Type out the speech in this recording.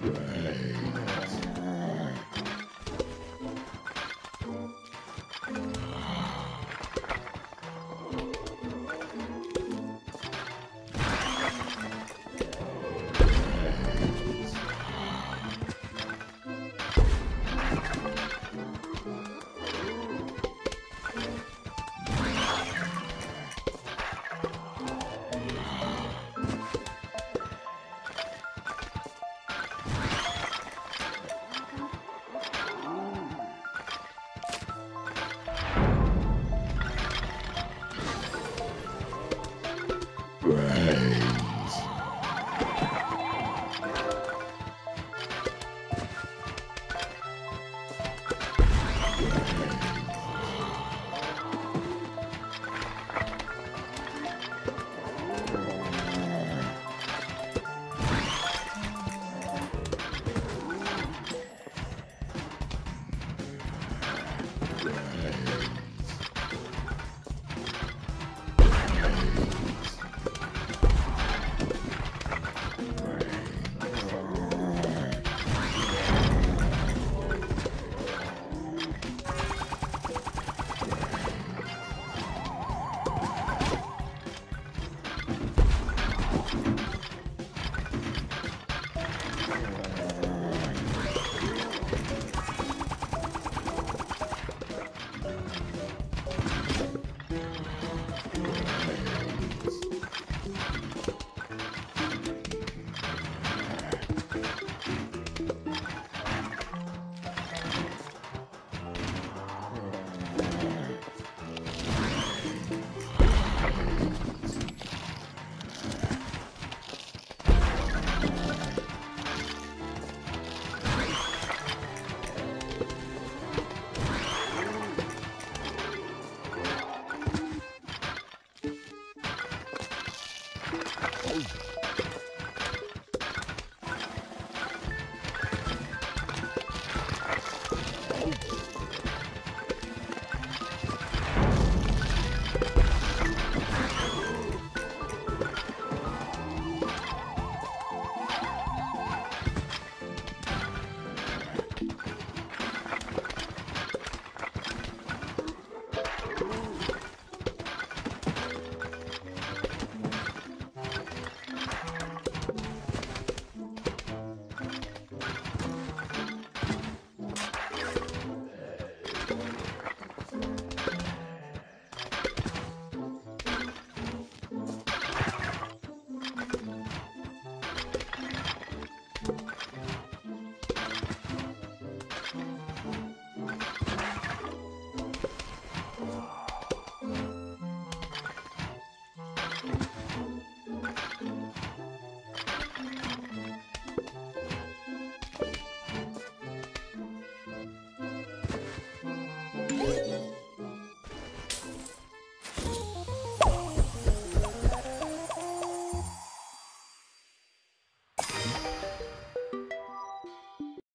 Brains. Right. over.